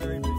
Merry